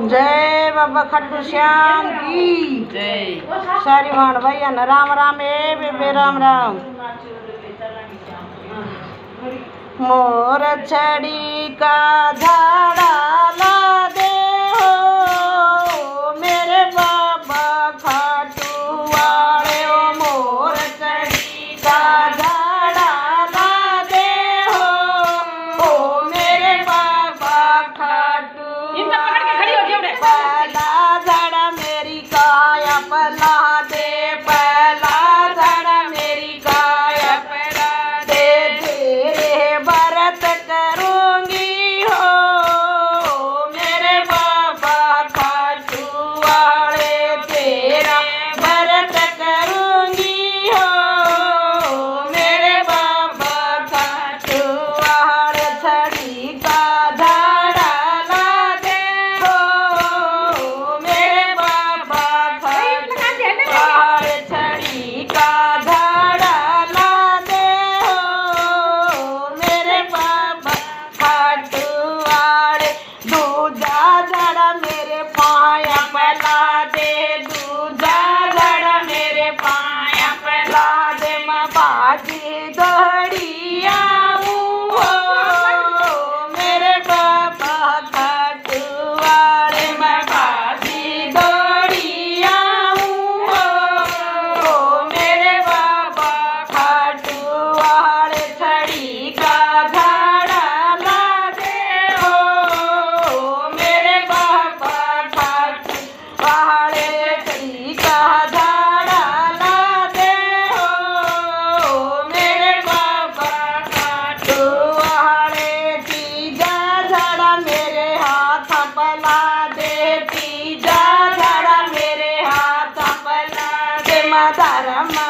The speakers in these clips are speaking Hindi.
जय बाबा खट्टू श्याम की। सारी भाण भैया न राम राम ए बेबे राम राम। मोर छड़ी का धारा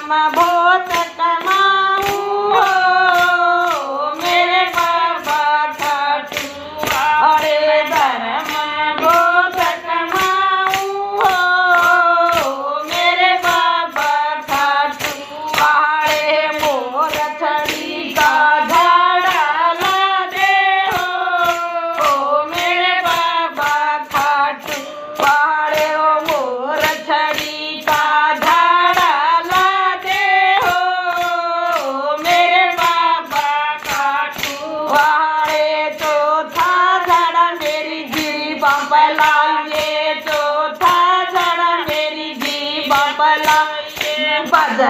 My Boy.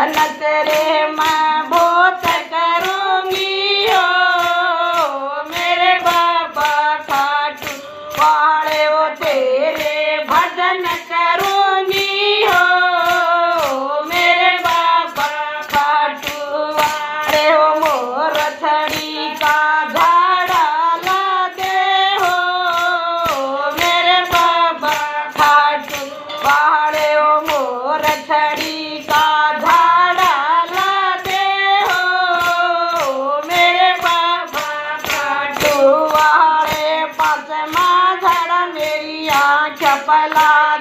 मन तेरे मैं बहुत करूँगी हो मेरे बाबा खाटू वाले वो तेरे भजन कर Pode bailar,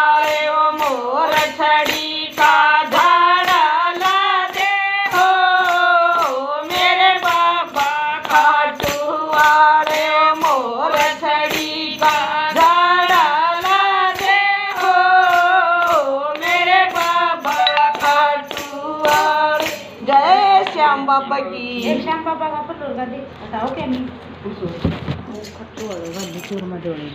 श्याम बाबा की एक श्याम बाबा का पटोल का दे बताओ क्या नहीं उसो. खट्टू वाले वाली चूरमा जोड़ी